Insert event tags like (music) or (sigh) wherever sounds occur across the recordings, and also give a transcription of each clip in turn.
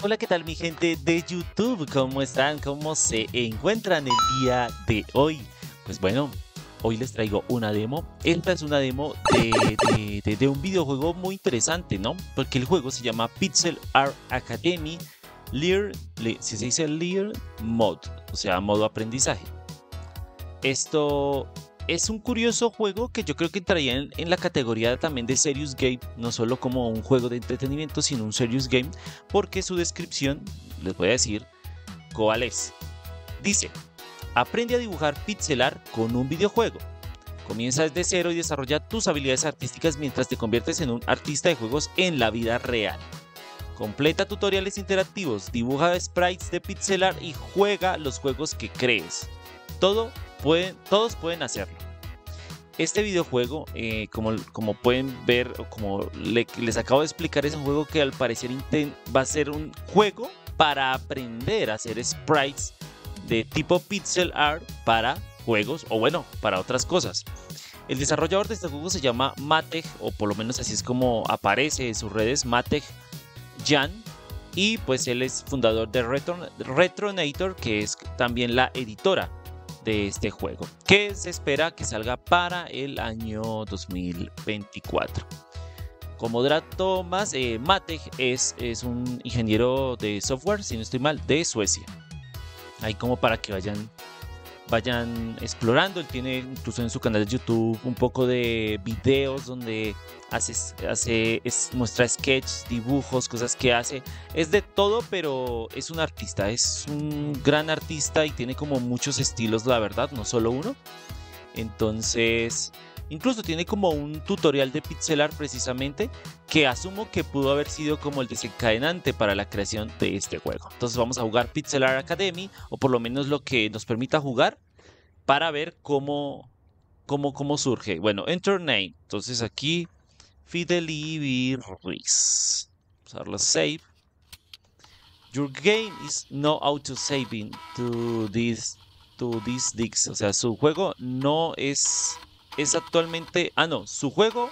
Hola, ¿qué tal mi gente de YouTube? ¿Cómo están? ¿Cómo se encuentran el día de hoy? Pues bueno, hoy les traigo una demo. Esta es una demo de, un videojuego muy interesante, ¿no? Porque el juego se llama Pixel Art Academy Lear, si se dice Lear Mod, o sea, modo aprendizaje. Esto es un curioso juego que yo creo que entraría en, la categoría también de Serious Game, no solo como un juego de entretenimiento, sino un Serious Game, porque su descripción, les voy a decir cuál es. Dice, aprende a dibujar pixelar con un videojuego. Comienza desde cero y desarrolla tus habilidades artísticas mientras te conviertes en un artista de juegos en la vida real. Completa tutoriales interactivos, dibuja sprites de pixelar y juega los juegos que crees. Todo todos pueden hacerlo. Este videojuego, eh, como, como, pueden ver, como les acabo de explicar, es un juego que al parecer va a ser un juego para aprender a hacer sprites de tipo pixel art para juegos o bueno, para otras cosas. El desarrollador de este juego se llama Matej, o por lo menos así es como aparece en sus redes, Matej Jan. Y pues él es fundador de Retronator, que es también la editora de este juego, que se espera que salga para el año 2024. Como dato más, eh, es, es un ingeniero de software, si no estoy mal, de Suecia. Ahí como para que vayan vayan explorando. Él tiene incluso en su canal de YouTube un poco de videos donde hace, hace muestra sketches, dibujos, cosas que hace. Es de todo, pero es un artista, es un gran artista y tiene como muchos estilos, la verdad, no solo uno. Entonces, incluso tiene como un tutorial de pixel art precisamente que asumo que pudo haber sido como el desencadenante para la creación de este juego. Entonces vamos a jugar Pixel Art Academy o por lo menos lo que nos permita jugar para ver cómo, cómo, cómo surge. Bueno, enter name. Entonces aquí Fidelity Ruiz. Vamos a save. Your game is no auto saving to this to this dix. O sea, su juego no es es actualmente, ah no, su juego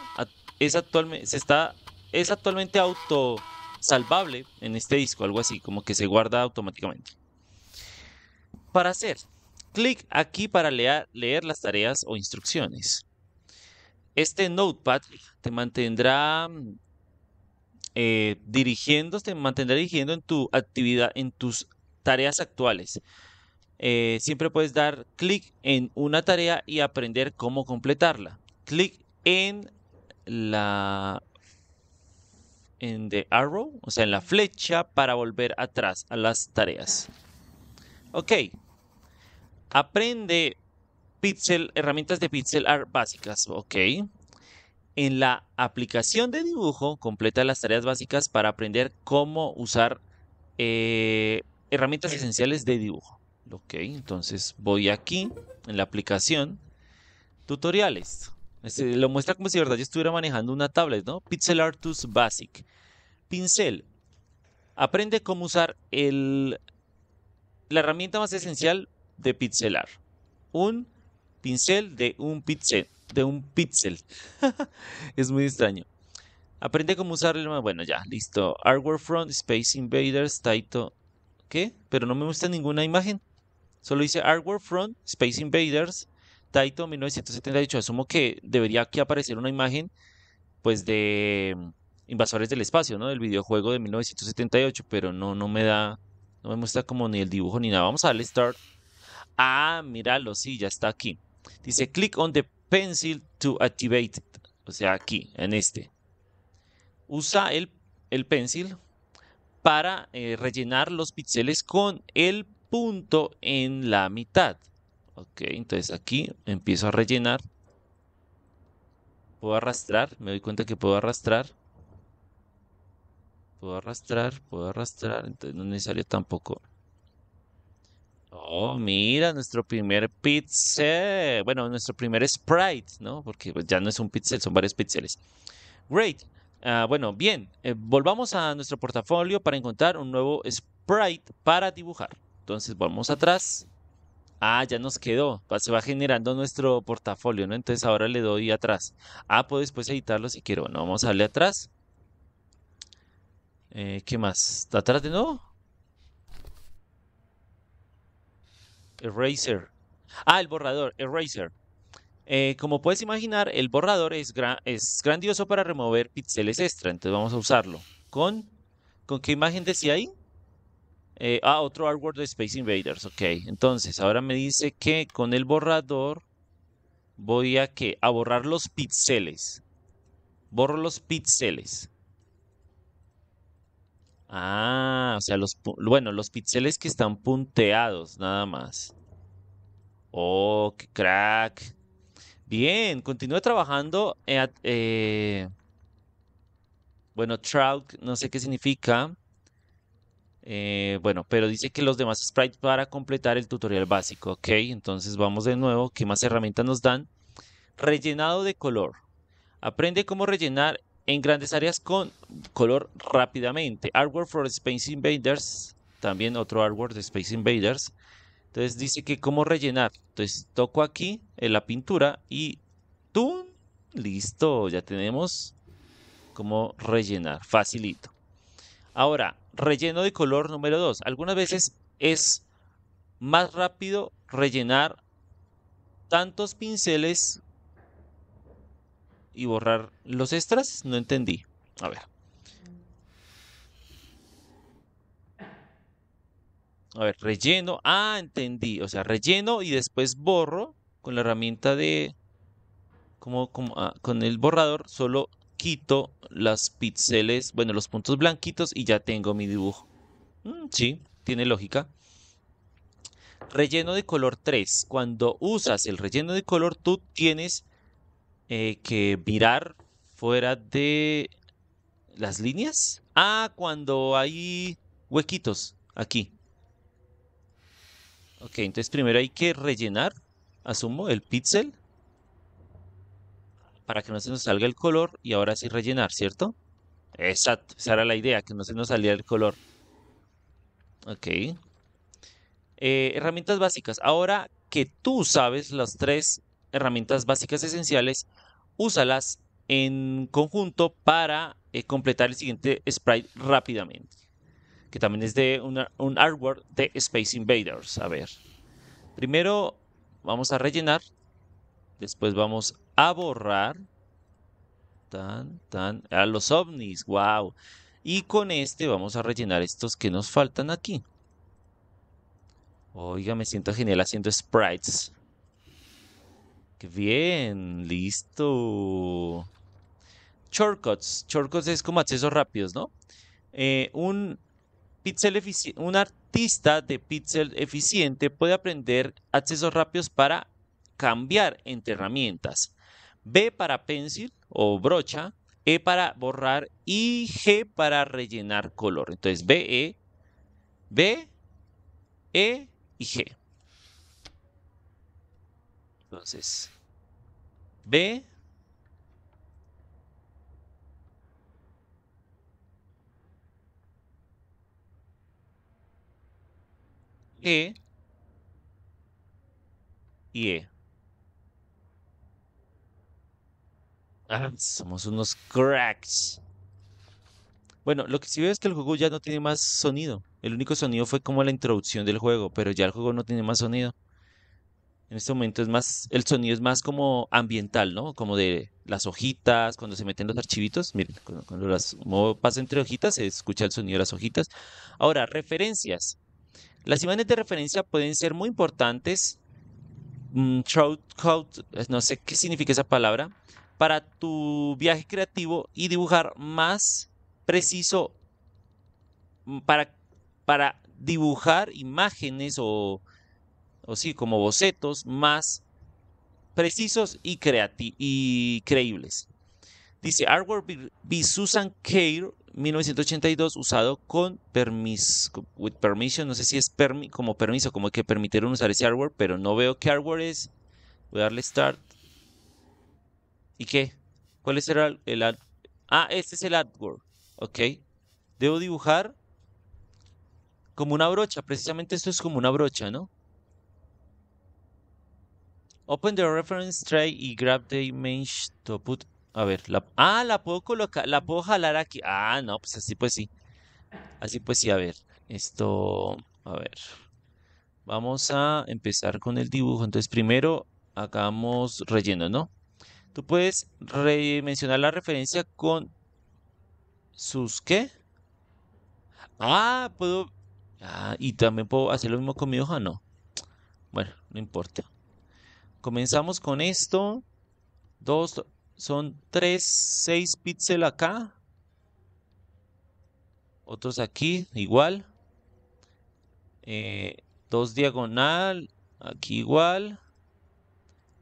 es actualmente se está es actualmente auto salvable en este disco, algo así, como que se guarda automáticamente. Para hacer Clic aquí para leer, las tareas o instrucciones. Este notepad te mantendrá eh, dirigiendo, te mantendrá dirigiendo en tu actividad, en tus tareas actuales. Eh, siempre puedes dar clic en una tarea y aprender cómo completarla. Clic en la en the arrow, o sea, en la flecha para volver atrás a las tareas. Ok, Aprende pixel, herramientas de pixel art básicas, ok. En la aplicación de dibujo, completa las tareas básicas para aprender cómo usar eh, herramientas esenciales de dibujo. Ok, entonces voy aquí en la aplicación, tutoriales. Este, lo muestra como si de verdad yo estuviera manejando una tablet, ¿no? Pixel Art Tools Basic. Pincel. Aprende cómo usar el, la herramienta más esencial de pixelar. Un pincel de un pixel. De un pixel. (laughs) es muy extraño. Aprende cómo usarlo. Bueno, ya, listo. Artwork Front, Space Invaders, Taito. ¿Qué? Pero no me muestra ninguna imagen. Solo dice Artwork Front, Space Invaders, Taito 1978. Asumo que debería aquí aparecer una imagen, pues, de mm, Invasores del Espacio, ¿no? Del videojuego de 1978, pero no, no me da, no me muestra como ni el dibujo ni nada. Vamos a darle Start. Ah, míralo, sí, ya está aquí. Dice, click on the pencil to activate it. O sea, aquí, en este. Usa el, el pencil para eh, rellenar los píxeles con el punto en la mitad. Ok, entonces aquí empiezo a rellenar. Puedo arrastrar, me doy cuenta que puedo arrastrar. Puedo arrastrar, puedo arrastrar, entonces no es necesario tampoco Oh, mira, nuestro primer pixel. Bueno, nuestro primer sprite, ¿no? Porque pues, ya no es un pixel, son varios píxeles. Great. Ah, bueno, bien. Eh, volvamos a nuestro portafolio para encontrar un nuevo sprite para dibujar. Entonces, vamos atrás. Ah, ya nos quedó. Se va generando nuestro portafolio, ¿no? Entonces ahora le doy atrás. Ah, puedo después editarlo si quiero. Bueno, vamos a darle atrás. Eh, ¿Qué más? ¿Está atrás de nuevo? Eraser. Ah, el borrador, Eraser. Eh, como puedes imaginar, el borrador es, es grandioso para remover píxeles extra. Entonces vamos a usarlo. ¿Con, ¿con qué imagen decía ahí? Eh, ah, otro artwork de Space Invaders. Ok, entonces ahora me dice que con el borrador voy a, ¿qué? a borrar los píxeles. Borro los píxeles. Ah, o sea, los, bueno, los píxeles que están punteados, nada más. Oh, qué crack. Bien, continúa trabajando. Eh, bueno, trout, no sé qué significa. Eh, bueno, pero dice que los demás sprites para completar el tutorial básico. Ok, entonces vamos de nuevo. ¿Qué más herramientas nos dan? Rellenado de color. Aprende cómo rellenar en grandes áreas con color rápidamente. Artwork for Space Invaders. También otro artwork de Space Invaders. Entonces dice que cómo rellenar. Entonces toco aquí en la pintura y ¡tum! Listo, ya tenemos cómo rellenar. Facilito. Ahora, relleno de color número 2. Algunas veces es más rápido rellenar tantos pinceles y borrar los extras? No entendí. A ver. A ver, relleno. Ah, entendí. O sea, relleno y después borro con la herramienta de... Como, como ah, con el borrador solo quito las píxeles, bueno, los puntos blanquitos y ya tengo mi dibujo. Mm, sí, tiene lógica. Relleno de color 3. Cuando usas el relleno de color, tú tienes eh, que mirar fuera de las líneas. Ah, cuando hay huequitos aquí. Ok, entonces primero hay que rellenar, asumo, el píxel para que no se nos salga el color y ahora sí rellenar, ¿cierto? Exacto, esa era la idea, que no se nos salía el color. Ok. Eh, herramientas básicas. Ahora que tú sabes las tres herramientas básicas esenciales, úsalas en conjunto para eh, completar el siguiente sprite rápidamente. Que también es de un artwork de Space Invaders. A ver. Primero vamos a rellenar. Después vamos a borrar. Tan, tan. A los ovnis. Wow. Y con este vamos a rellenar estos que nos faltan aquí. Oiga, me siento genial haciendo sprites. Qué bien, listo. Shortcuts. Shortcuts es como accesos rápidos, ¿no? Eh, un, pixel un artista de pixel eficiente puede aprender accesos rápidos para cambiar entre herramientas. B para pencil o brocha, E para borrar y G para rellenar color. Entonces B, E, B, E y G. Entonces, B. E y E. Somos unos cracks. Bueno, lo que sí veo es que el juego ya no tiene más sonido. El único sonido fue como la introducción del juego, pero ya el juego no tiene más sonido. En este momento es más, el sonido es más como ambiental, ¿no? Como de las hojitas, cuando se meten los archivitos. Miren, cuando, las pasa entre hojitas, se escucha el sonido de las hojitas. Ahora, referencias. Las imágenes de referencia pueden ser muy importantes. Mm, no sé qué significa esa palabra. Para tu viaje creativo y dibujar más preciso. Mm, para, para dibujar imágenes o o sí, como bocetos más precisos y, y creíbles. Dice Artwork by Susan Care 1982 usado con permiso, with permission, no sé si es como permiso, como que permitieron usar ese artwork, pero no veo qué artwork es. Voy a darle start. ¿Y qué? ¿Cuál es el, el Ah, este es el artwork. Ok. Debo dibujar como una brocha. Precisamente esto es como una brocha, ¿no? Open the reference tray y grab the image to put. A ver, ah, la puedo colocar, la puedo jalar aquí. Ah, no, pues así, pues sí. Así pues sí, a ver, esto, a ver, vamos a empezar con el dibujo. Entonces primero hagamos relleno, ¿no? Tú puedes mencionar la referencia con sus qué. Ah, puedo. Ah, y también puedo hacer lo mismo con mi hoja, no. Bueno, no importa. Comenzamos con esto. Dos, son tres, seis píxeles acá. Otros aquí, igual. Eh, dos diagonal, aquí igual.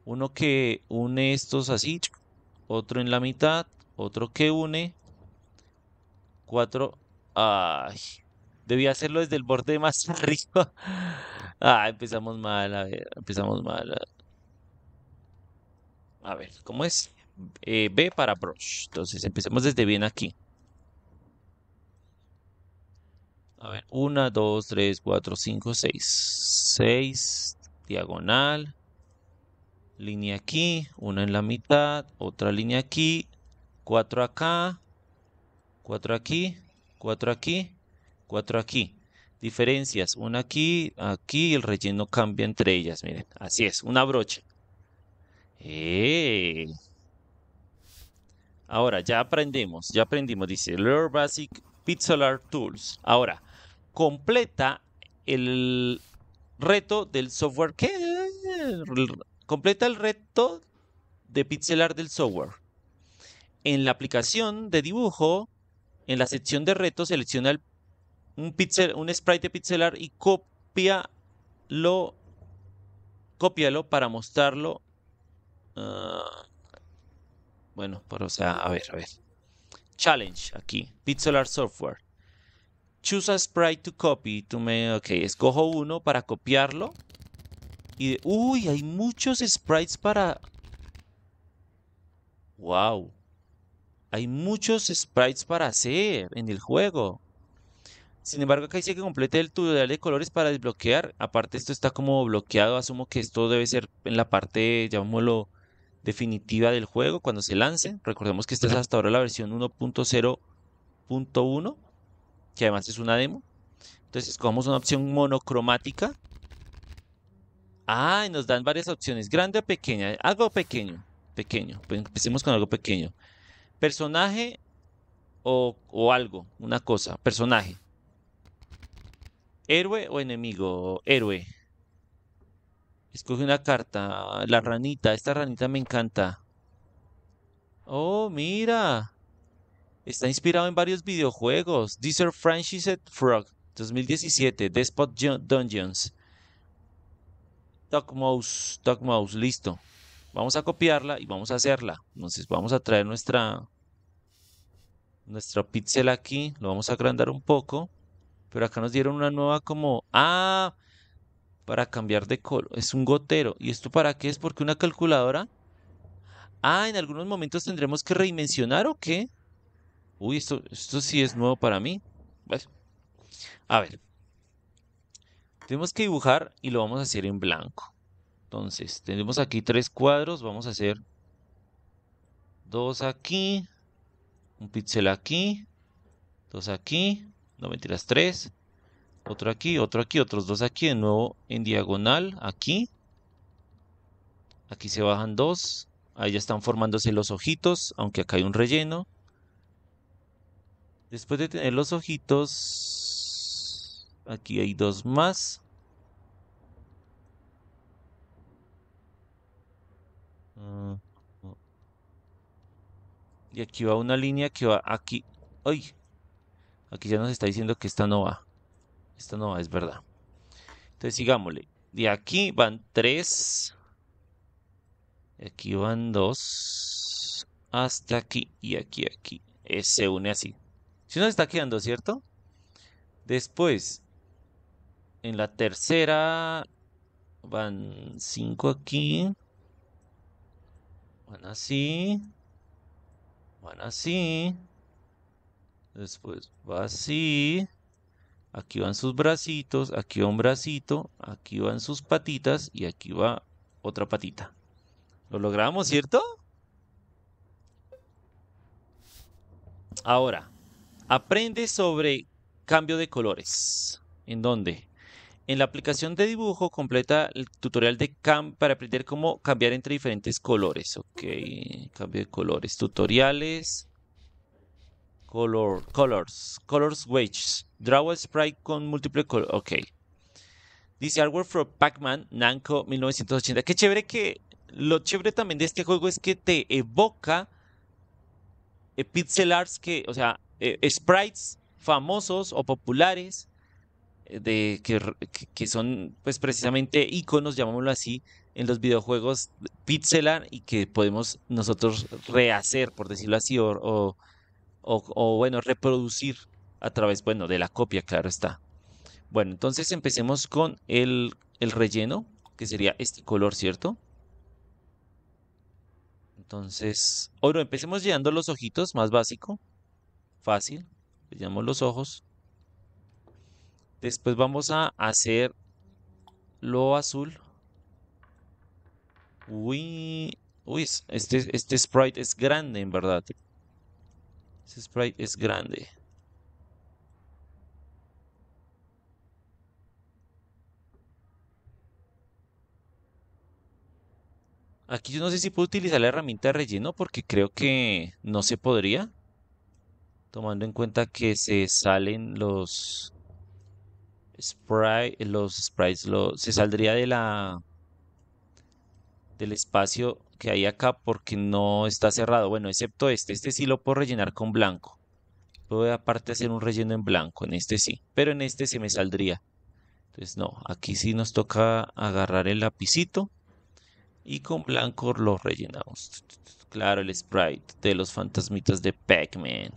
Uno que une estos así. Otro en la mitad. Otro que une. Cuatro. Ay. Debía hacerlo desde el borde más (laughs) arriba. Ah, empezamos mal. A ver, empezamos mal. A ver, ¿cómo es? Eh, B para brush. Entonces empecemos desde bien aquí. A ver, 1, 2, 3, 4, 5, 6. 6, diagonal. Línea aquí, una en la mitad, otra línea aquí, 4 acá, 4 aquí, 4 aquí, 4 aquí. Diferencias, una aquí, aquí, el relleno cambia entre ellas, miren, así es, una brocha. ¡Eh! Ahora, ya aprendemos, ya aprendimos, dice Learn Basic Pixel Tools. Ahora, completa el reto del software. ¿Qué? Completa el reto de pixelar del software. En la aplicación de dibujo, en la sección de retos, selecciona un, pixel, un sprite de pixelar y cópialo, cópialo para mostrarlo. Ah, bueno, pero o sea, a ver, a ver. Challenge aquí, Pixelar Software. Choose a sprite to copy. To me, ok, escojo uno para copiarlo. Y, uy, hay muchos sprites para... Wow. Hay muchos sprites para hacer en el juego. Sin embargo, acá dice que complete el tutorial de colores para desbloquear. Aparte, esto está como bloqueado. Asumo que esto debe ser en la parte, llamémoslo, definitiva del juego cuando se lance. Recordemos que esta es hasta ahora la versión 1.0.1 que además es una demo. Entonces escogemos una opción monocromática. Ah, nos dan varias opciones, grande o pequeña. Algo pequeño, pequeño. Pues empecemos con algo pequeño. Personaje o, o algo, una cosa. Personaje. Héroe o enemigo. Héroe. Escoge una carta. La ranita. Esta ranita me encanta. Oh, mira. Está inspirado en varios videojuegos. Desert Franchised Frog, 2017. Despot Dungeons. Duck Mouse, Duck Mouse, listo. Vamos a copiarla y vamos a hacerla. Entonces vamos a traer nuestra nuestra pixel aquí. Lo vamos a agrandar un poco. Pero acá nos dieron una nueva como... Ah, para cambiar de color. Es un gotero. ¿Y esto para qué es? Porque una calculadora... Ah, en algunos momentos tendremos que redimensionar o qué? Uy, esto, esto sí es nuevo para mí. A ver. Tenemos que dibujar y lo vamos a hacer en blanco. Entonces, tenemos aquí tres cuadros. Vamos a hacer dos aquí, un píxel aquí, dos aquí, no mentiras, tres, otro aquí, otro aquí, otros dos aquí, de nuevo en diagonal, aquí. Aquí se bajan dos. Ahí ya están formándose los ojitos, aunque acá hay un relleno. Después de tener los ojitos, aquí hay dos más. Ah, y aquí va una línea que va aquí. ¡Ay! Aquí ya nos está diciendo que esta no va. Esta no va, es verdad. Entonces sigámosle. De aquí van tres. De aquí van dos. Hasta aquí. Y aquí, aquí. se une así. Si nos está quedando, ¿cierto? Después, en la tercera van cinco aquí. Van así. Van así. Después va así. Aquí van sus bracitos, aquí va un bracito, aquí van sus patitas y aquí va otra patita. Lo logramos, ¿cierto? Ahora, aprende sobre cambio de colores. ¿En dónde? En la aplicación de dibujo completa el tutorial de Cam para aprender cómo cambiar entre diferentes colores. Ok, cambio de colores. Tutoriales. Color, colors, colors wages. Draw a sprite con múltiple color. Ok. Dice Artwork for Pac-Man, Namco 1980. Qué chévere que. Lo chévere también de este juego es que te evoca eh, pixel arts que, o sea, eh, sprites famosos o populares de que, que, son pues precisamente iconos, llamémoslo así, en los videojuegos pixel art y que podemos nosotros rehacer, por decirlo así, o, o, bueno, reproducir a través, bueno, de la copia, claro está. Bueno, entonces empecemos con el, el relleno, que sería este color, ¿cierto? Entonces, oro, empecemos llenando los ojitos, más básico. Fácil. Llenamos los ojos. Después vamos a hacer lo azul. Uy, uy, este, este sprite es grande, en verdad. Este sprite es grande. Aquí yo no sé si puedo utilizar la herramienta de relleno porque creo que no se podría. Tomando en cuenta que se salen los spray, los sprites, se saldría de la del espacio que hay acá porque no está cerrado. Bueno, excepto este. Este sí lo puedo rellenar con blanco. Puedo aparte hacer un relleno en blanco. En este sí. Pero en este se me saldría. Entonces no. Aquí sí nos toca agarrar el lapicito y con blanco lo rellenamos. Claro, el sprite de los fantasmitas de Pac-Man.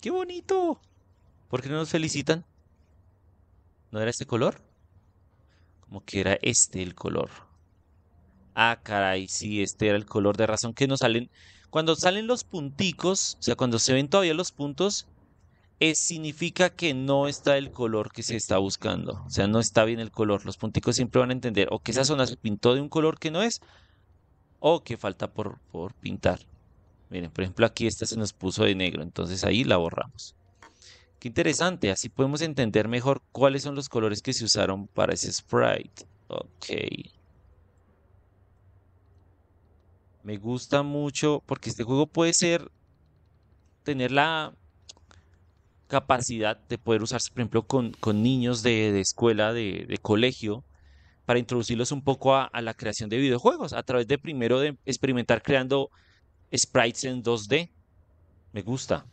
¡Qué bonito! ¿Por qué no nos felicitan? ¿No era este color? Como que era este el color. Ah, caray, sí, este era el color de razón que nos salen. Cuando salen los punticos, o sea, cuando se ven todavía los puntos, significa que no está el color que se está buscando. O sea, no está bien el color. Los punticos siempre van a entender o que esa zona se pintó de un color que no es o que falta por, por pintar. Miren, por ejemplo, aquí esta se nos puso de negro, entonces ahí la borramos. Qué interesante, así podemos entender mejor cuáles son los colores que se usaron para ese sprite. Ok. Me gusta mucho porque este juego puede ser tener la capacidad de poder usarse, por ejemplo, con, niños de, escuela, de, colegio, para introducirlos un poco a, la creación de videojuegos, a través de primero de experimentar creando sprites en 2D. Me gusta.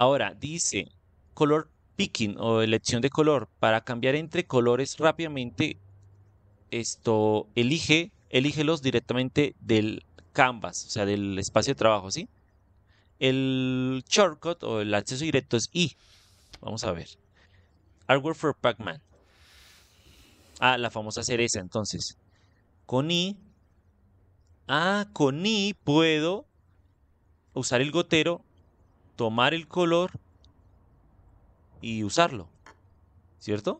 Ahora, dice color picking o elección de color. Para cambiar entre colores rápidamente, esto elige, elígelos directamente del canvas, o sea, del espacio de trabajo, ¿sí? El shortcut o el acceso directo es I. Vamos a ver. Hardware for Pac-Man. Ah, la famosa cereza, entonces. Con I. Ah, con I puedo usar el gotero, tomar el color y usarlo. ¿Cierto?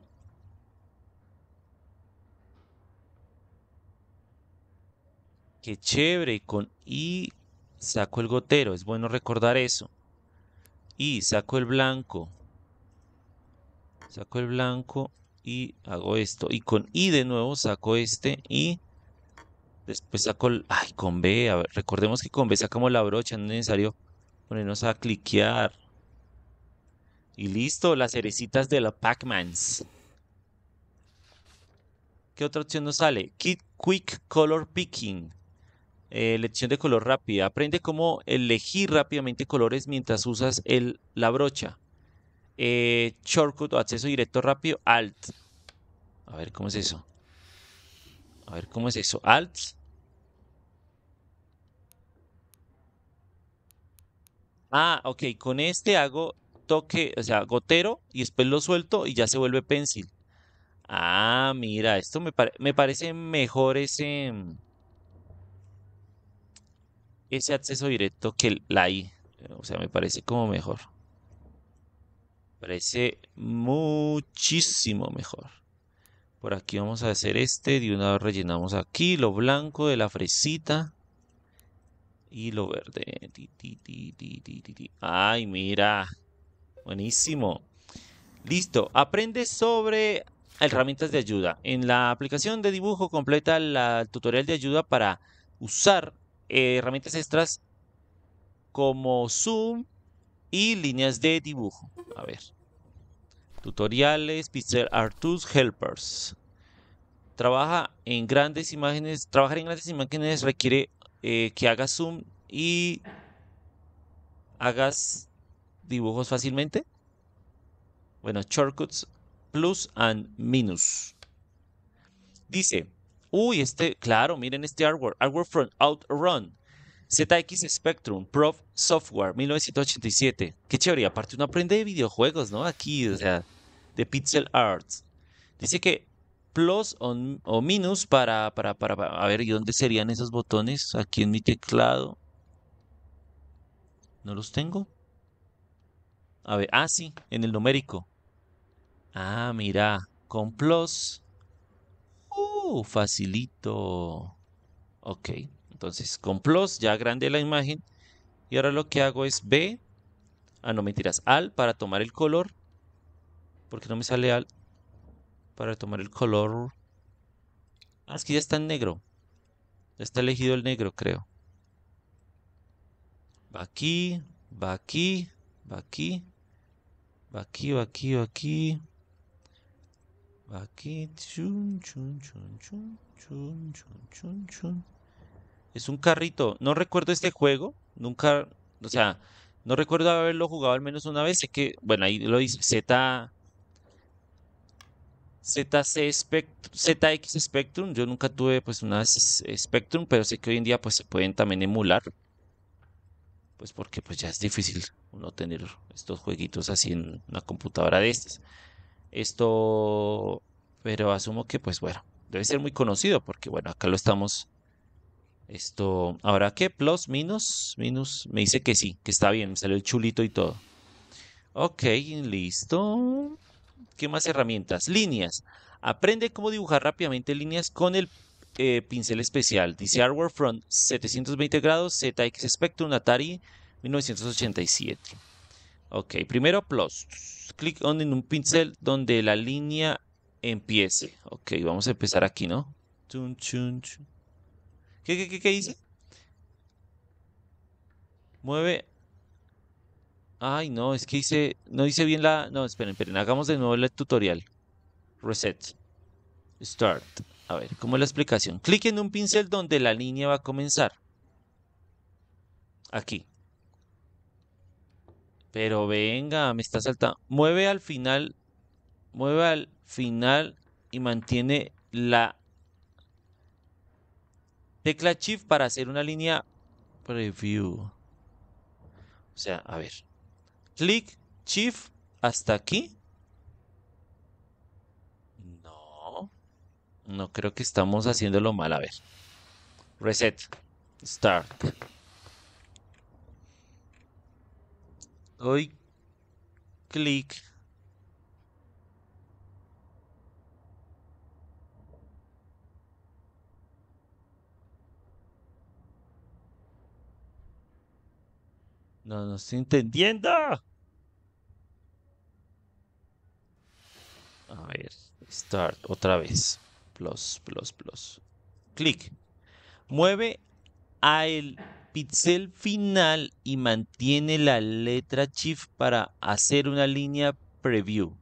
Qué chévere. Con I saco el gotero, es bueno recordar eso. Y saco el blanco, saco el blanco y hago esto. Y con I de nuevo saco este y después saco el... Ay, con B, recordemos que con B sacamos la brocha, no es necesario ponernos a cliquear. Y listo, las cerecitas de la Pac-Mans. ¿Qué otra opción nos sale? Quick Color Picking. Eh, elección de color rápida. Aprende cómo elegir rápidamente colores mientras usas el, la brocha. Eh, shortcut o acceso directo rápido. Alt. A ver, ¿cómo es eso? A ver, ¿cómo es eso? Alt. Ah, ok. Con este hago toque, o sea, gotero y después lo suelto y ya se vuelve pencil. Ah, mira, esto me, me parece mejor ese ese acceso directo que la I. O sea, me parece como mejor. Parece muchísimo mejor. Por aquí vamos a hacer este. De una vez rellenamos aquí lo blanco de la fresita. Y lo verde. Ay, mira. Buenísimo. Listo. Aprende sobre herramientas de ayuda. En la aplicación de dibujo completa el tutorial de ayuda para usar eh, herramientas extras como zoom y líneas de dibujo. A ver. Tutoriales, Pixel Art Helpers. Trabaja en grandes imágenes. Trabajar en grandes imágenes requiere eh, que hagas zoom y hagas dibujos fácilmente. Bueno, shortcuts plus and minus. Dice, uy, este, claro, miren este artwork, artwork from Outrun. ZX Spectrum, Prof Software, 1987. Qué chévere, aparte uno aprende de videojuegos, ¿no? Aquí, o sea, de pixel arts. Dice que plus o, minus para, para, para, a ver, ¿y dónde serían esos botones? Aquí en mi teclado. ¿No los tengo? A ver, ah, sí, en el numérico. Ah, mira, con plus. Uh, facilito. Ok, entonces con plus ya grande la imagen. Y ahora lo que hago es B. Ah, no mentiras, al para tomar el color. Porque no me sale al para tomar el color. Ah, es que ya está en negro. Ya está elegido el negro, creo. Va aquí, va aquí, va aquí, va aquí, va aquí, va aquí. Va aquí. Chun, chun, chun, chun, chun, chun, chun, Es un carrito. No recuerdo este juego. Nunca, o sea, no recuerdo haberlo jugado al menos una vez. Sé que, bueno, ahí lo dice Z. ZC Spectrum, ZX Spectrum, yo nunca tuve pues una Spectrum, pero sé que hoy en día pues se pueden también emular pues porque pues ya es difícil uno tener estos jueguitos así en una computadora de estas. Esto, pero asumo que pues bueno, debe ser muy conocido porque bueno, acá lo estamos. Esto, ¿ahora qué? Plus, minus, minus, me dice que sí, que está bien, me salió el chulito y todo. Ok, listo. ¿Qué más herramientas? Líneas. Aprende cómo dibujar rápidamente líneas con el eh, pincel especial. Dice Hardware Front 720 grados ZX Spectrum Atari 1987. Ok, primero plus. Clic on en un pincel donde la línea empiece. Ok, vamos a empezar aquí, ¿no? Chun, chun, chun. ¿Qué, qué, qué, qué dice? Mueve. Ay, no, es que hice. No hice bien la. No, esperen, esperen. Hagamos de nuevo el tutorial. Reset. Start. A ver, ¿cómo es la explicación? Clic en un pincel donde la línea va a comenzar. Aquí. Pero venga, me está saltando. Mueve al final. Mueve al final y mantiene la tecla Shift para hacer una línea preview. O sea, a ver. Clic Shift hasta aquí. No creo que estamos haciéndolo mal. A ver. Reset. Start. Doy clic. No, no estoy entendiendo. A ver, start otra vez plus, plus, plus. Clic. Mueve al pixel final y mantiene la letra Shift para hacer una línea preview.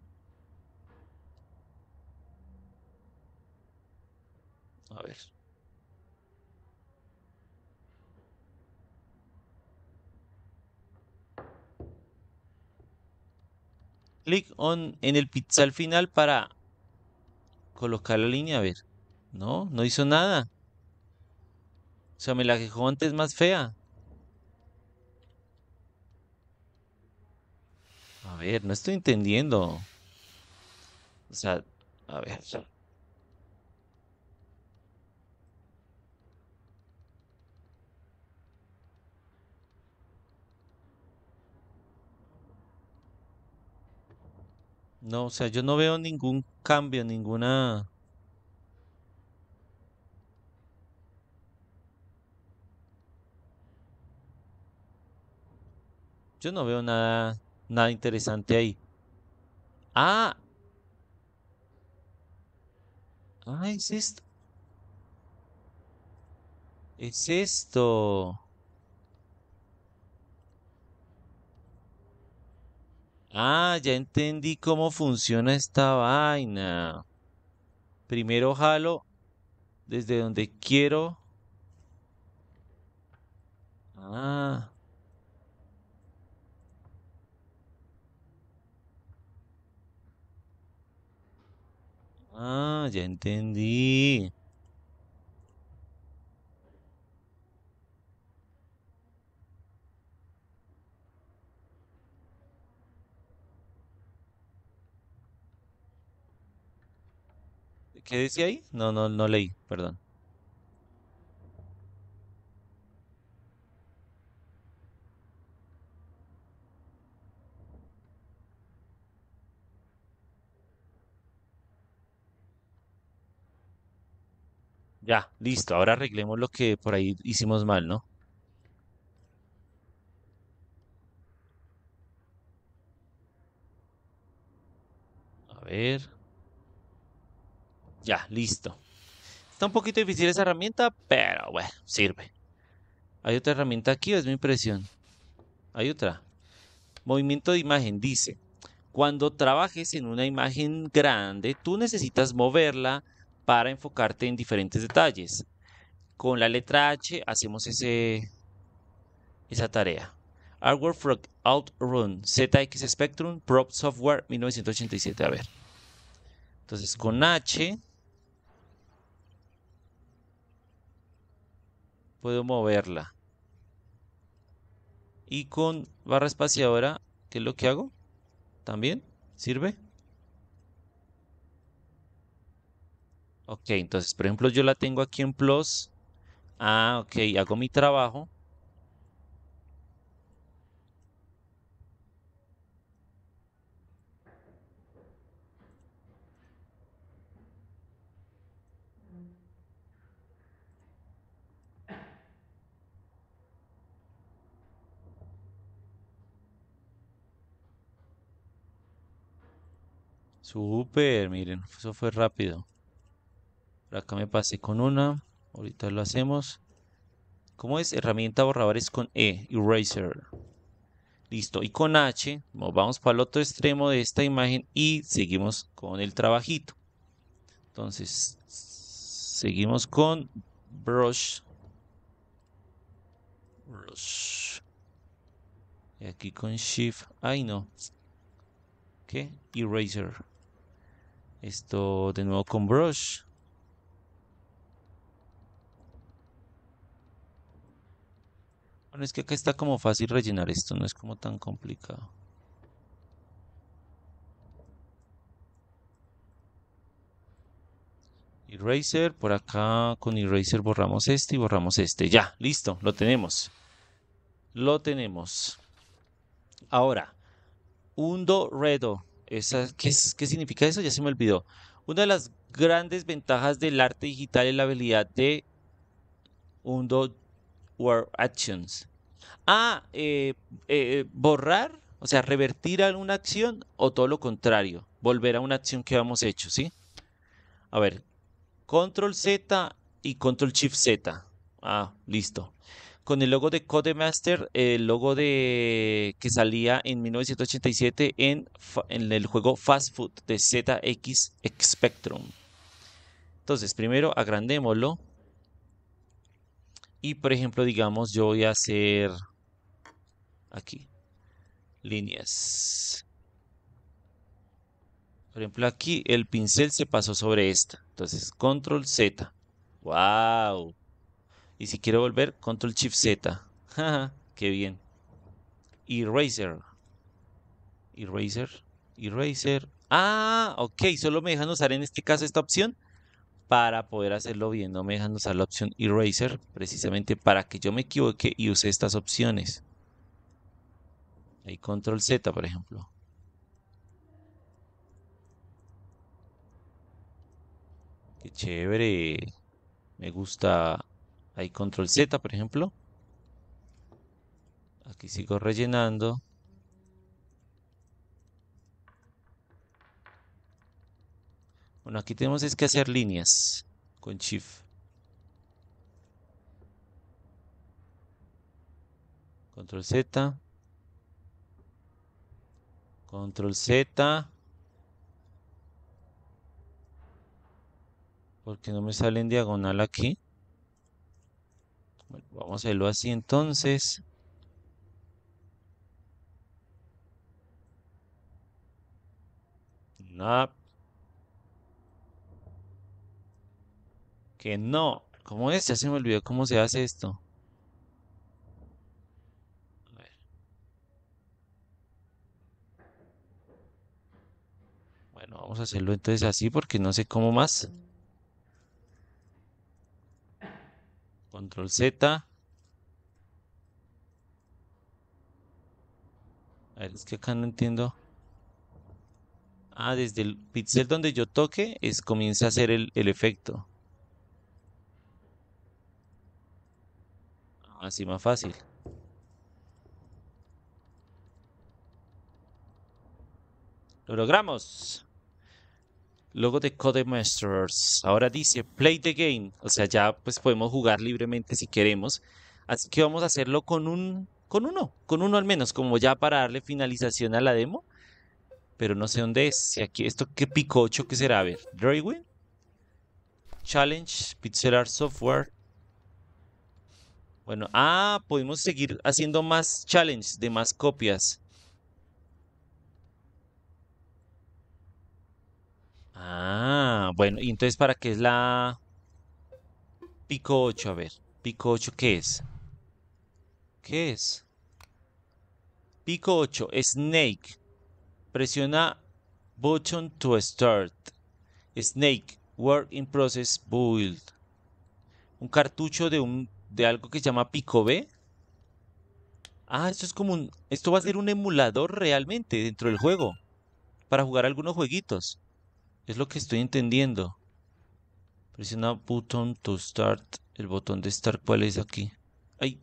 A ver. Clic on en el pixel final para colocar la línea, a ver. No, no hizo nada. O sea, me la quejó antes más fea. A ver, no estoy entendiendo. O sea, a ver. No, o sea, yo no veo ningún cambio, ninguna... Yo no veo nada Nada interesante ahí. Ah. Ah, es esto. Es esto. Ah, ya entendí cómo funciona esta vaina. Primero jalo desde donde quiero. Ah. Ah, ya entendí. ¿Qué decía ahí? No, no, no leí, perdón. Ya, listo. Ahora arreglemos lo que por ahí hicimos mal, ¿no? A ver. Ya, listo. Está un poquito difícil esa herramienta, pero bueno, sirve. ¿Hay otra herramienta aquí es mi impresión? Hay otra. Movimiento de imagen dice, cuando trabajes en una imagen grande, tú necesitas moverla para enfocarte en diferentes detalles. Con la letra H hacemos ese, esa tarea. Artwork for Outrun, ZX Spectrum, Prop Software 1987. A ver. Entonces con H puedo moverla. Y con barra espaciadora, ¿qué es lo que hago? ¿También? ¿Sirve? Ok, entonces, por ejemplo, yo la tengo aquí en Plus. Ah, ok, hago mi trabajo. Súper, miren, eso fue rápido. Acá me pasé con una. Ahorita lo hacemos. ¿Cómo es? Herramienta borradores con E, Eraser. Listo. Y con H, vamos para el otro extremo de esta imagen y seguimos con el trabajito. Entonces, seguimos con brush. Brush. Y aquí con Shift. Ay, no. ¿Qué? Eraser. Esto de nuevo con brush. Bueno, es que acá está como fácil rellenar esto, no es como tan complicado. Eraser, por acá con Eraser borramos este y borramos este. Ya, listo, lo tenemos. Lo tenemos. Ahora, Undo Redo. Esa, ¿qué, ¿Qué significa eso? Ya se me olvidó. Una de las grandes ventajas del arte digital es la habilidad de Undo Word Actions. Ah, eh, eh, borrar, o sea, revertir alguna acción o todo lo contrario, volver a una acción que habíamos hecho, ¿sí? A ver, Control Z y Control Shift Z. Ah, listo. Con el logo de Codemaster, el logo de que salía en 1987 en, el juego Fast Food de ZX Spectrum. Entonces, primero agrandémoslo. Y por ejemplo, digamos, yo voy a hacer aquí líneas. Por ejemplo, aquí el pincel se pasó sobre esta. Entonces, control Z. ¡Wow! Y si quiero volver, control shift Z. (laughs) ¡Qué bien! Eraser. Eraser. Eraser. Ah, ok. Solo me dejan usar en este caso esta opción para poder hacerlo bien. No me dejan usar la opción Eraser precisamente para que yo me equivoque y use estas opciones. Ahí control Z, por ejemplo. Qué chévere. Me gusta. Ahí control Z, por ejemplo. Aquí sigo rellenando. Bueno, aquí tenemos es que hacer líneas con Shift. Control Z. Control Z. Porque no me sale en diagonal aquí. Bueno, vamos a hacerlo así entonces. No. Que no. ¿Cómo es? Ya se me olvidó cómo se hace esto. Bueno, vamos a hacerlo entonces así porque no sé cómo más. Control Z. A ver, es que acá no entiendo. Ah, desde el pixel donde yo toque es comienza a hacer el, el efecto. Así más fácil. Lo logramos. Logo de Codemasters. Ahora dice Play the Game. O sea, ya pues podemos jugar libremente si queremos. Así que vamos a hacerlo con un. Con uno. Con uno al menos. Como ya para darle finalización a la demo. Pero no sé dónde es. Si aquí, esto qué picocho que será. A ver. Draywin. Challenge. Pixelar Software. Bueno, ah, podemos seguir haciendo más challenges de más copias. Ah, bueno, y entonces para qué es la pico 8, a ver, pico 8, ¿qué es? ¿Qué es? Pico 8, Snake. Presiona button to start. Snake, work in process build. Un cartucho de un de algo que se llama Pico B. Ah, esto es como un esto va a ser un emulador realmente dentro del juego para jugar algunos jueguitos. Es lo que estoy entendiendo. Presiona button to start. El botón de start, ¿cuál es aquí? Ay.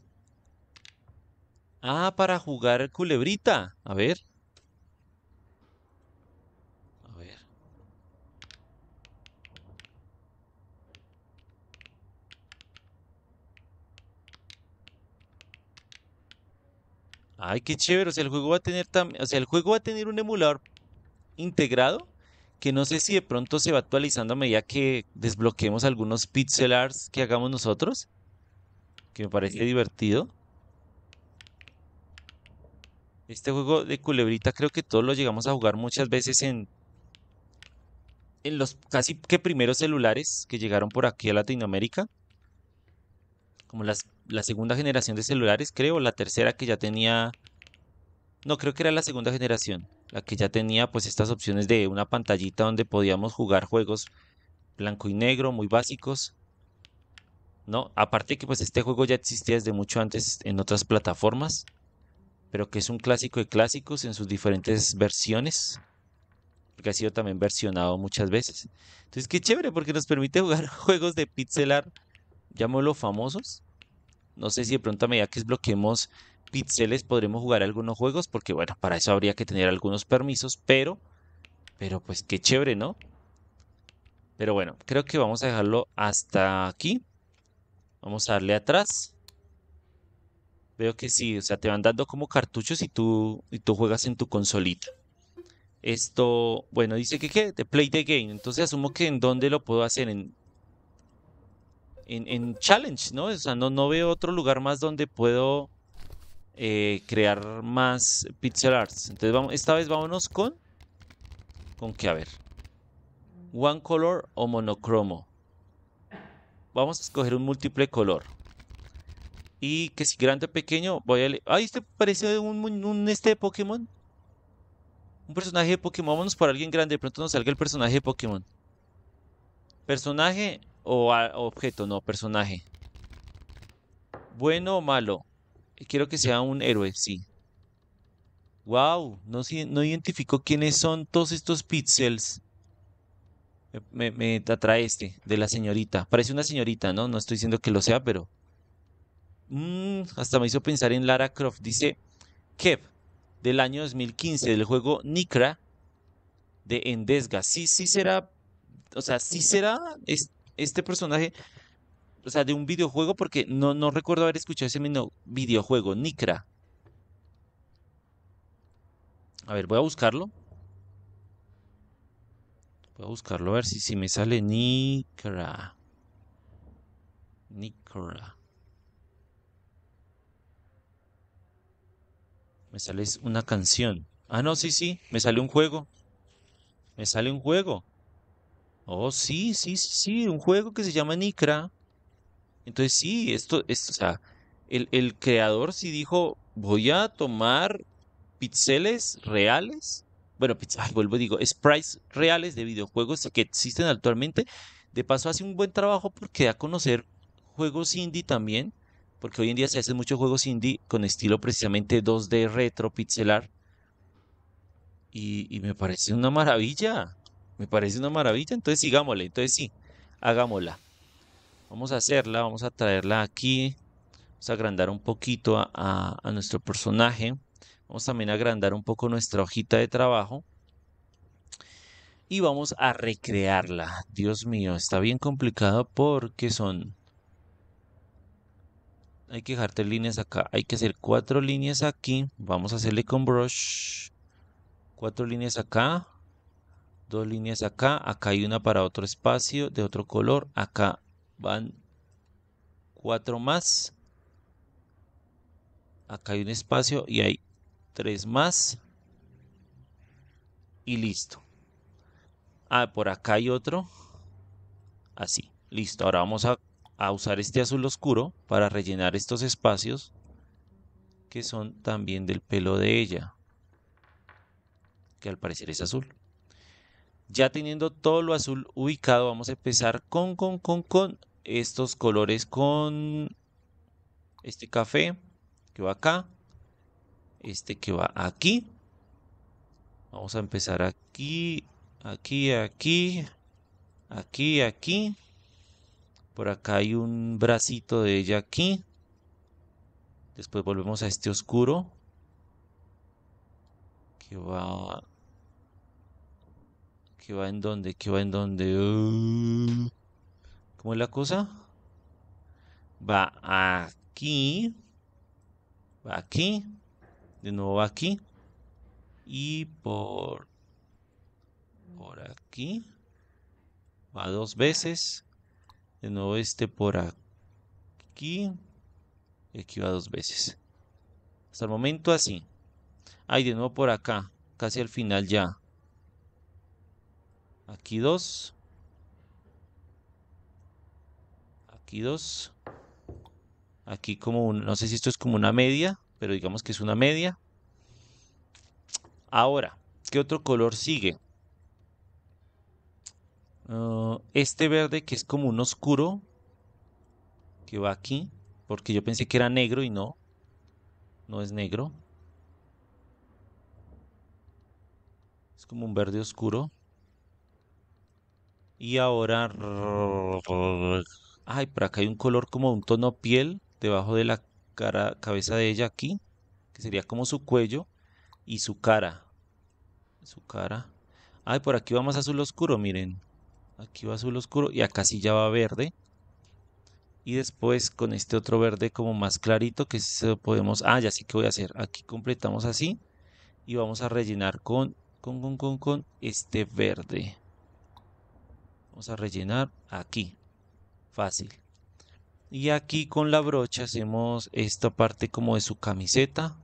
Ah, para jugar culebrita. A ver. A ver. Ay, qué chévere. O sea, el juego va a tener. O sea, el juego va a tener un emulador integrado que no sé si de pronto se va actualizando a medida que desbloqueemos algunos pixel arts que hagamos nosotros, que me parece divertido. Este juego de culebrita creo que todos lo llegamos a jugar muchas veces en, en los casi que primeros celulares que llegaron por aquí a Latinoamérica. Como las, la segunda generación de celulares, creo, la tercera que ya tenía... No, creo que era la segunda generación la que ya tenía pues estas opciones de una pantallita donde podíamos jugar juegos blanco y negro muy básicos. No, aparte que pues este juego ya existía desde mucho antes en otras plataformas, pero que es un clásico de clásicos en sus diferentes versiones, porque ha sido también versionado muchas veces. Entonces qué chévere porque nos permite jugar (laughs) juegos de pixel art, llamémoslo famosos. No sé si de pronto a medida que desbloqueemos píxeles podremos jugar algunos juegos, porque bueno, para eso habría que tener algunos permisos, pero, pero pues qué chévere, ¿no? Pero bueno, creo que vamos a dejarlo hasta aquí. Vamos a darle atrás. Veo que sí, o sea, te van dando como cartuchos y tú, y tú juegas en tu consolita. Esto, bueno, dice que qué, de play the game. Entonces asumo que en dónde lo puedo hacer, en, en, en challenge, ¿no? O sea, no, no veo otro lugar más donde puedo eh, crear más pixel arts. Entonces vamos, esta vez vámonos con con qué a ver. One color o monocromo. Vamos a escoger un múltiple color. Y que si grande o pequeño, voy a. Ay, este parece un, un, este de Pokémon. Un personaje de Pokémon. Vámonos por alguien grande. De pronto nos salga el personaje de Pokémon. Personaje o objeto, no, personaje. Bueno o malo. Quiero que sea un héroe, sí. Wow, no, no identifico quiénes son todos estos pixels. Me, me, atrae este, de la señorita. Parece una señorita, ¿no? No estoy diciendo que lo sea, pero... Mm, hasta me hizo pensar en Lara Croft. Dice Kev, del año 2015, del juego Nikra de Endesga. Sí, sí será o sea, sí será este personaje, o sea, de un videojuego, porque no, no recuerdo haber escuchado ese mismo videojuego, Nikra. A ver, voy a buscarlo. Voy a buscarlo a ver si, si me sale Nikra. Nikra. Me sale una canción. Ah, no, sí, sí. Me sale un juego. Me sale un juego. Oh, sí, sí, sí, sí. Un juego que se llama Nikra. Entonces, sí, esto, esto, o sea, el, el creador sí dijo, voy a tomar píxeles reales bueno, pues, vuelvo digo, sprites reales de videojuegos que existen actualmente. De paso hace un buen trabajo porque da a conocer juegos indie también, porque hoy en día se hacen muchos juegos indie con estilo precisamente 2D retro pixelar. Y, y me parece una maravilla, me parece una maravilla, entonces sigámosle, entonces sí, hagámosla. Vamos a hacerla, vamos a traerla aquí, vamos a agrandar un poquito a, nuestro personaje. Vamos también a agrandar un poco nuestra hojita de trabajo. Y vamos a recrearla. Dios mío, está bien complicado porque son... Hay que dejar tres líneas acá. Hay que hacer cuatro líneas aquí. Vamos a hacerle con brush. Cuatro líneas acá. Dos líneas acá. Acá hay una para otro espacio de otro color. Acá van cuatro más. Acá hay un espacio y hay tres más y listo. Ah, por acá hay otro. Así, listo. Ahora vamos a, a usar este azul oscuro para rellenar estos espacios que son también del pelo de ella, que al parecer es azul. Ya teniendo todo lo azul ubicado, vamos a empezar con, con, con, con estos colores con este café que va acá este que va aquí. Vamos a empezar aquí, aquí, aquí, aquí, aquí. Por acá hay un bracito de ella aquí. Después volvemos a este oscuro. Que va... Que va en donde, que va en donde... Uh, ¿Cómo es la cosa? Va aquí. Va aquí de nuevo aquí y por por aquí va dos veces de nuevo este por aquí y aquí va dos veces hasta el momento así hay de nuevo por acá casi al final ya aquí dos aquí dos aquí como un, no sé si esto es como una media pero digamos que es una media. Ahora, ¿qué otro color sigue? Ah, este verde que es como un oscuro, que va aquí, porque yo pensé que era negro y no, no es negro. Es como un verde oscuro. Y ahora... Ay, por acá hay un color como un tono piel debajo de la cara, cabeza de ella aquí, que sería como su cuello y su cara. Su cara. Ay, por aquí va más azul oscuro, miren. Aquí va azul oscuro y acá sí ya va verde. Y después con este otro verde como más clarito que podemos... Ah, ya sí que voy a hacer. Aquí completamos así. Y vamos a rellenar con, con, con, con, con este verde. Vamos a rellenar aquí. Fácil. Y aquí con la brocha hacemos esta parte como de su camiseta.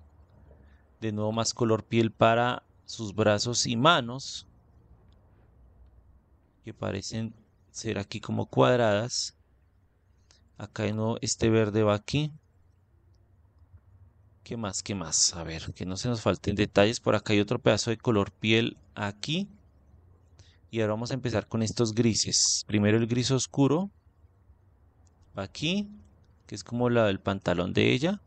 De nuevo más color piel para sus brazos y manos. Que parecen ser aquí como cuadradas. Acá de nuevo este verde va aquí. ¿Qué más? ¿Qué más? A ver, que no se nos falten detalles. Por acá hay otro pedazo de color piel aquí. Y ahora vamos a empezar con estos grises. Primero el gris oscuro aquí, que es como la del pantalón de ella.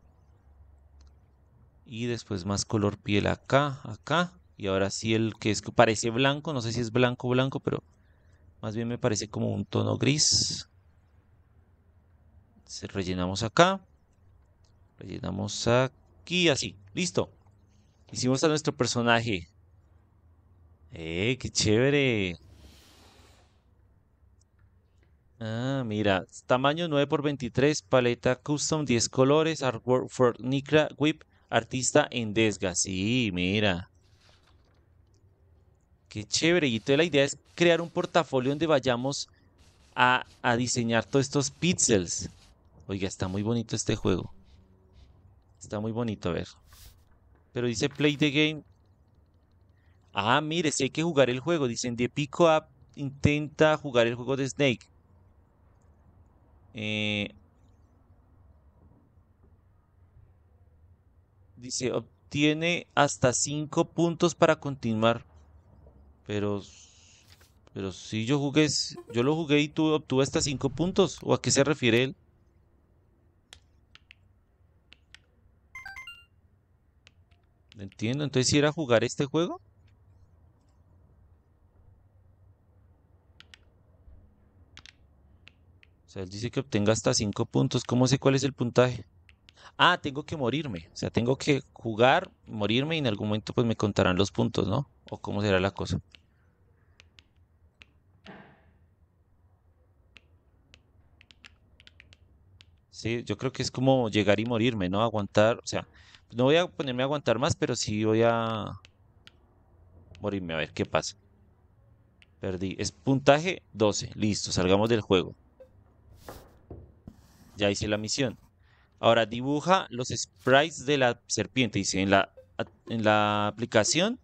Y después más color piel acá, acá. Y ahora sí el que es parece blanco, no sé si es blanco o blanco, pero más bien me parece como un tono gris. Se rellenamos acá. Rellenamos aquí, así. Listo. Hicimos a nuestro personaje. ¡Eh, qué chévere! Ah, mira, tamaño 9x23, paleta custom 10 colores, artwork for Nicra Whip, artista en Desga. Sí, mira. Qué chévere. Y entonces la idea es crear un portafolio donde vayamos a, a diseñar todos estos pixels. Oiga, está muy bonito este juego. Está muy bonito, a ver. Pero dice play the game. Ah, mire, si hay que jugar el juego. Dicen de Pico Up intenta jugar el juego de Snake. Eh, dice, obtiene hasta 5 puntos para continuar. Pero, pero si yo jugué, yo lo jugué y tú obtuve hasta 5 puntos. ¿O a qué se refiere él? entiendo. Entonces, si era jugar este juego. Él dice que obtenga hasta 5 puntos. ¿Cómo sé cuál es el puntaje? Ah, tengo que morirme. O sea, tengo que jugar, morirme y en algún momento pues me contarán los puntos, ¿no? ¿O cómo será la cosa? Sí, yo creo que es como llegar y morirme, ¿no? Aguantar, o sea, no voy a ponerme a aguantar más, pero sí voy a morirme a ver qué pasa. Perdí. Es puntaje 12. Listo, salgamos del juego. Ya hice la misión. Ahora dibuja los sprites de la serpiente. Dice, en la, en la aplicación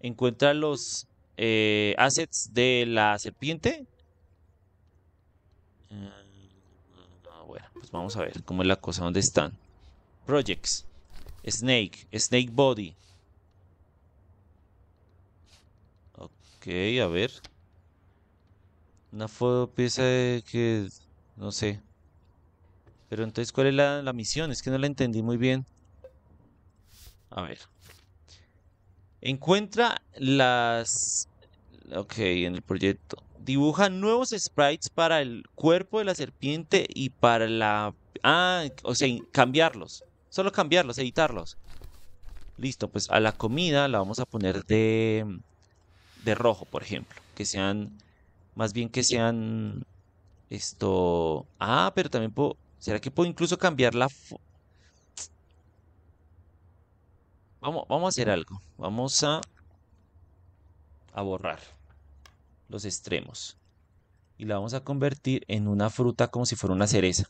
encuentra los eh, assets de la serpiente. Ah, bueno, pues vamos a ver cómo es la cosa, dónde están. Projects. Snake. Snake Body. Ok, a ver. Una foto pieza que... No sé. Pero entonces, ¿cuál es la, la misión? Es que no la entendí muy bien. A ver. Encuentra las... Ok, en el proyecto. Dibuja nuevos sprites para el cuerpo de la serpiente y para la... Ah, o sea, cambiarlos. Solo cambiarlos, editarlos. Listo, pues a la comida la vamos a poner de, de rojo, por ejemplo. Que sean, más bien que sean esto... Ah, pero también puedo... ¿Será que puedo incluso cambiar la... Vamos, vamos a hacer algo. Vamos a, a borrar los extremos. Y la vamos a convertir en una fruta como si fuera una cereza.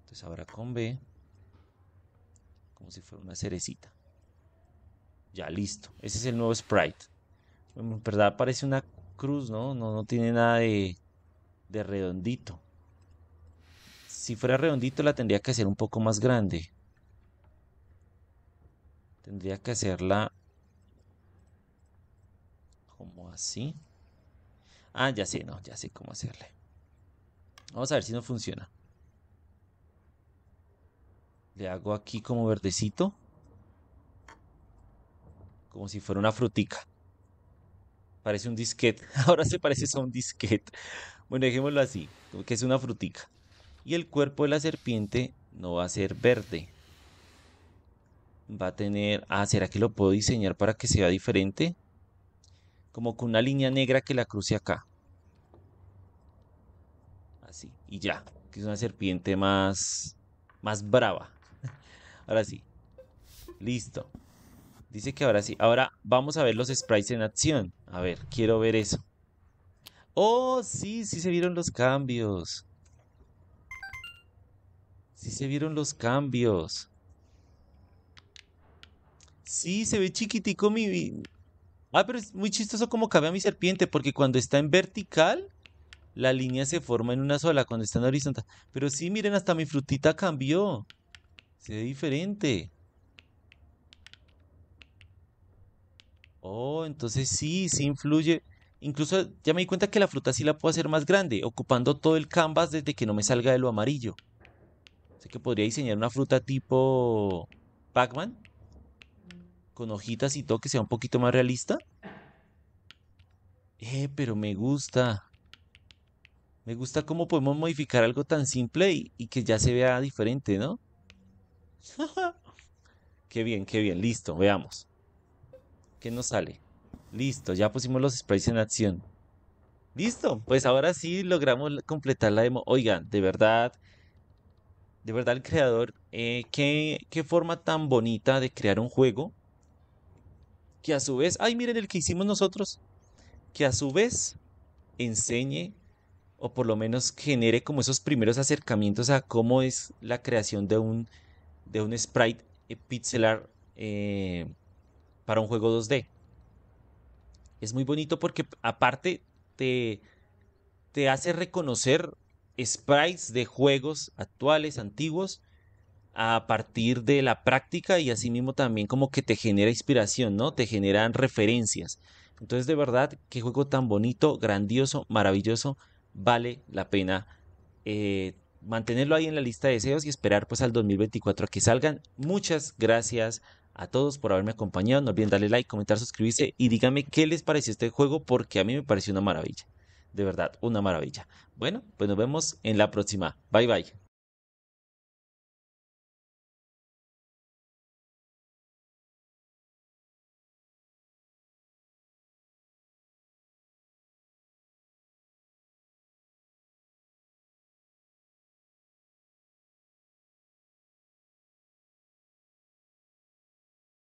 Entonces ahora con B como si fuera una cerecita. Ya, listo. Ese es el nuevo sprite. En verdad parece una cruz, ¿no? No, no tiene nada de, de redondito. Si fuera redondito la tendría que hacer un poco más grande. Tendría que hacerla como así. Ah, ya sé, no, ya sé cómo hacerle. Vamos a ver si no funciona. Le hago aquí como verdecito. Como si fuera una frutica. Parece un disquete. (laughs) Ahora se parece a un disquete. Bueno, dejémoslo así. Que es una frutica. Y el cuerpo de la serpiente no va a ser verde. Va a tener... Ah, ¿será que lo puedo diseñar para que sea diferente? Como con una línea negra que la cruce acá. Así. Y ya. Que es una serpiente más... Más brava. (laughs) Ahora sí. Listo. Dice que ahora sí. Ahora vamos a ver los sprites en acción. A ver, quiero ver eso. Oh, sí, sí se vieron los cambios. Sí se vieron los cambios. Sí, se ve chiquitico mi... Ah, pero es muy chistoso como cambia mi serpiente, porque cuando está en vertical, la línea se forma en una sola, cuando está en horizontal. Pero sí, miren, hasta mi frutita cambió. Se ve diferente. Oh, entonces sí, sí influye. Incluso ya me di cuenta que la fruta sí la puedo hacer más grande, ocupando todo el canvas desde que no me salga de lo amarillo. Sé que podría diseñar una fruta tipo Pac-Man, con hojitas y todo que sea un poquito más realista. Eh, pero me gusta. Me gusta cómo podemos modificar algo tan simple y, y que ya se vea diferente, ¿no? (laughs) qué bien, qué bien. Listo, veamos. ¿Qué nos sale? Listo, ya pusimos los sprites en acción. Listo, pues ahora sí logramos completar la demo. Oigan, de verdad, de verdad el creador, eh, qué, qué forma tan bonita de crear un juego que a su vez, ay miren el que hicimos nosotros, que a su vez enseñe o por lo menos genere como esos primeros acercamientos a cómo es la creación de un, de un sprite pixelar eh, para un juego 2D. Es muy bonito porque aparte te, te hace reconocer sprites de juegos actuales, antiguos, a partir de la práctica y asimismo también como que te genera inspiración, ¿no? Te generan referencias. Entonces de verdad, qué juego tan bonito, grandioso, maravilloso, vale la pena eh, mantenerlo ahí en la lista de deseos y esperar pues al 2024 a que salgan. Muchas gracias a todos por haberme acompañado. No olviden darle like, comentar, suscribirse y díganme qué les pareció este juego porque a mí me pareció una maravilla. De verdad, una maravilla. Bueno, pues nos vemos en la próxima. Bye bye.